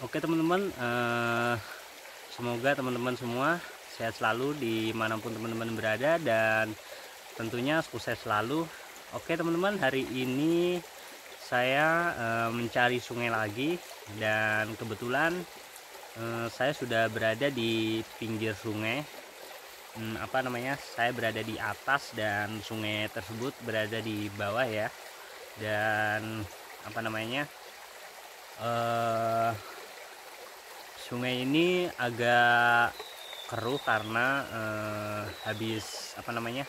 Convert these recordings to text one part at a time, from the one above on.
Oke teman-teman, eh, semoga teman-teman semua sehat selalu di mana pun teman-teman berada dan tentunya sukses selalu. Oke teman-teman, hari ini saya eh, mencari sungai lagi dan kebetulan eh, saya sudah berada di pinggir sungai. Hmm, apa namanya? Saya berada di atas dan sungai tersebut berada di bawah ya. Dan apa namanya? eh sungai ini agak keruh karena eh, habis apa namanya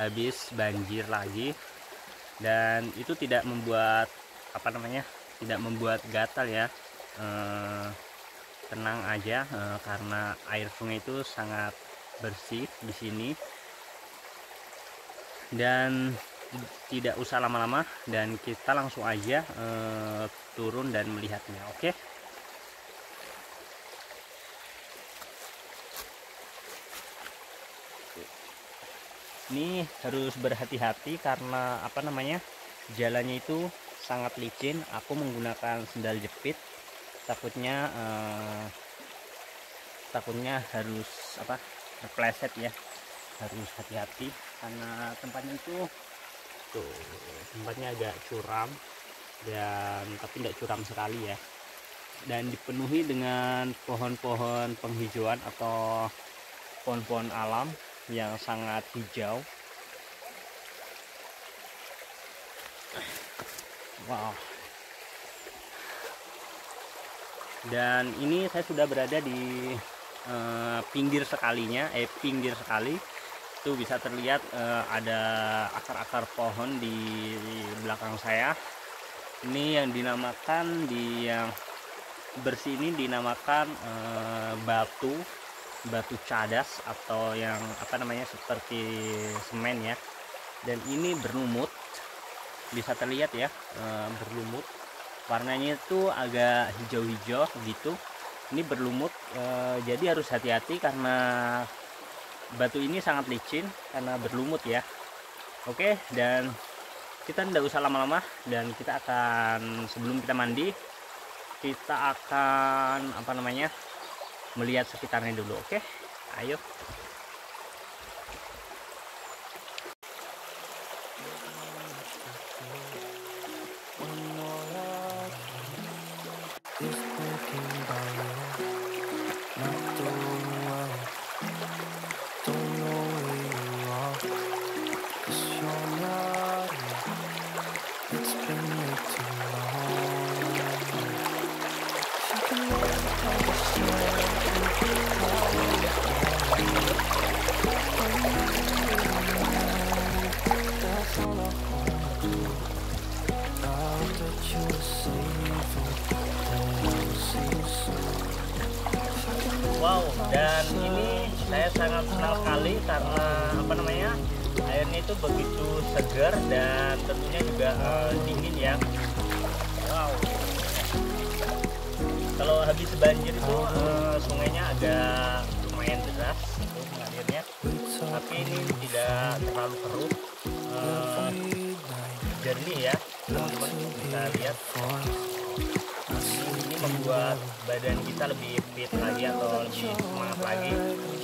habis banjir lagi dan itu tidak membuat apa namanya tidak membuat gatal ya. Eh, tenang aja eh, karena air sungai itu sangat bersih di sini. Dan tidak usah lama-lama dan kita langsung aja eh, turun dan melihatnya oke ini harus berhati-hati karena apa namanya jalannya itu sangat licin. Aku menggunakan sendal jepit. Takutnya eh, takutnya harus apa terpleset ya. Harus hati-hati karena tempatnya itu tuh tempatnya agak curam dan tapi tidak curam sekali ya. Dan dipenuhi dengan pohon-pohon penghijauan atau pohon-pohon alam yang sangat hijau. Wow. Dan ini saya sudah berada di eh, pinggir sekalinya eh pinggir sekali. Itu bisa terlihat eh, ada akar-akar pohon di, di belakang saya. Ini yang dinamakan di yang bersih ini dinamakan eh, batu batu cadas atau yang apa namanya seperti semen ya. Dan ini berlumut. Bisa terlihat ya e, berlumut. Warnanya itu agak hijau-hijau gitu. Ini berlumut e, jadi harus hati-hati karena batu ini sangat licin karena berlumut ya. Oke dan kita tidak usah lama-lama dan kita akan sebelum kita mandi kita akan apa namanya melihat sekitarnya dulu oke? Ayo Wow, dan ini saya sangat senang sekali karena apa namanya airnya itu begitu segar dan tentunya juga eh, dingin ya. Wow. Kalau habis banjir itu eh, sungainya agak lumayan deras itu mengalirnya, tapi ini tidak terlalu keruh, jernih ya, teman-teman bisa lihat. Ini membuat badan kita lebih fit lagi atau lebih semangat lagi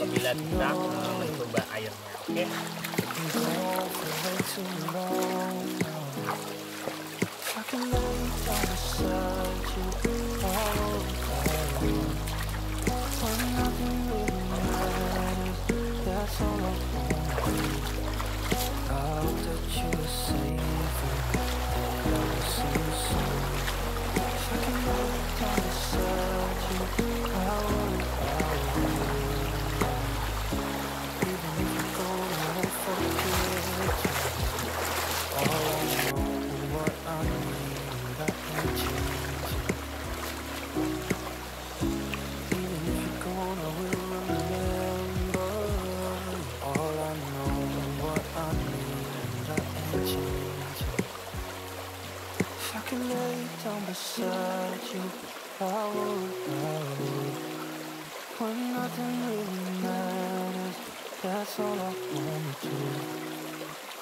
apabila kita uh, mencoba airnya oke? I Thank you. can lay down beside you. I would, I would. When nothing really matters, that's all I wanna do.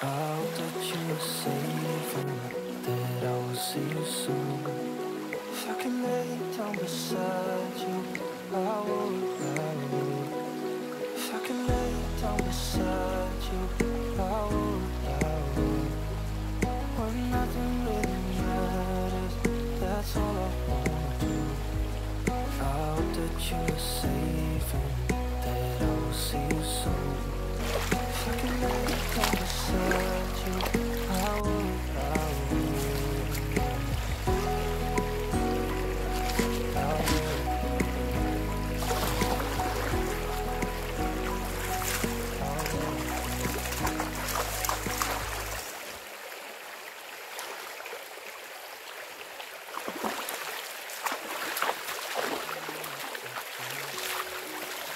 I hope that you were safe and that I will see you soon. If I can lay down beside you.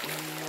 Yeah.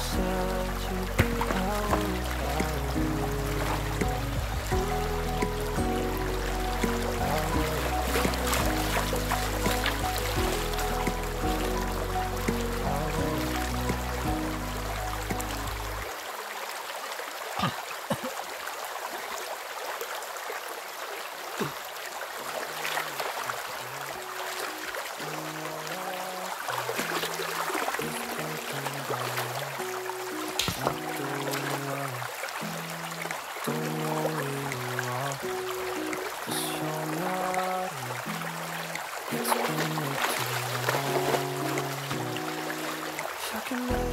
such a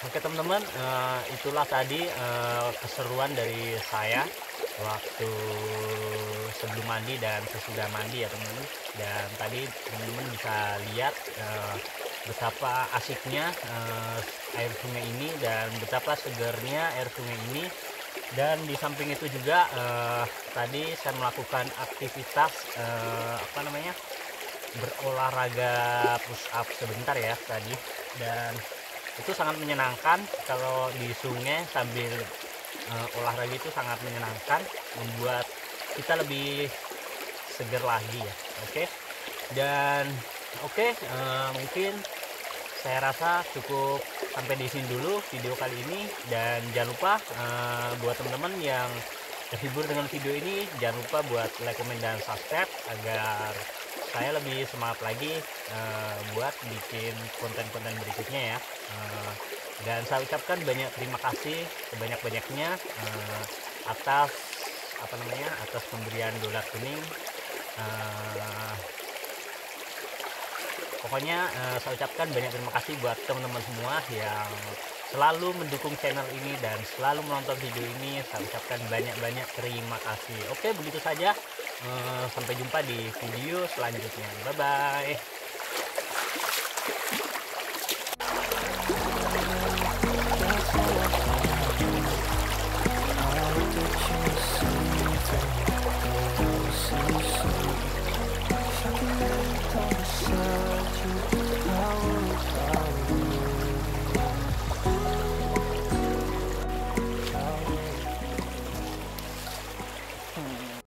Oke teman-teman, uh, itulah tadi uh, keseruan dari saya waktu sebelum mandi dan sesudah mandi ya teman-teman. Dan tadi teman-teman bisa lihat uh, betapa asiknya uh, air sungai ini dan betapa segernya air sungai ini. Dan di samping itu juga uh, tadi saya melakukan aktivitas uh, apa namanya berolahraga push up sebentar ya tadi dan itu sangat menyenangkan kalau di sungai sambil uh, olahraga itu sangat menyenangkan membuat kita lebih seger lagi ya oke okay? dan oke okay, uh, mungkin saya rasa cukup sampai di sini dulu video kali ini dan jangan lupa uh, buat teman-teman yang terhibur dengan video ini jangan lupa buat like, comment, dan subscribe agar saya lebih semangat lagi uh, buat bikin konten-konten berikutnya ya. Uh, dan saya ucapkan banyak terima kasih sebanyak-banyaknya uh, atas apa namanya atas pemberian dolar kuning. Uh, pokoknya uh, saya ucapkan banyak terima kasih buat teman-teman semua yang selalu mendukung channel ini dan selalu menonton video ini. Saya ucapkan banyak-banyak terima kasih. Oke begitu saja sampai jumpa di video selanjutnya. Bye bye